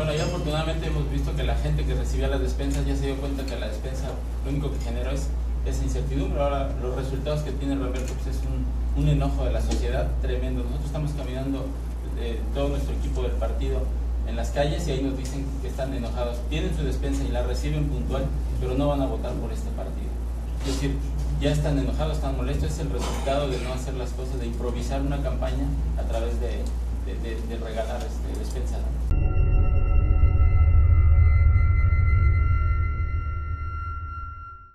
Bueno, ya afortunadamente hemos visto que la gente que recibía las despensas ya se dio cuenta que la despensa lo único que generó es esa incertidumbre. Ahora los resultados que tiene Roberto pues es un, un enojo de la sociedad tremendo. Nosotros estamos caminando eh, todo nuestro equipo del partido en las calles y ahí nos dicen que están enojados. Tienen su despensa y la reciben puntual, pero no van a votar por este partido. Es decir, ya están enojados, están molestos, es el resultado de no hacer las cosas, de improvisar una campaña a través de.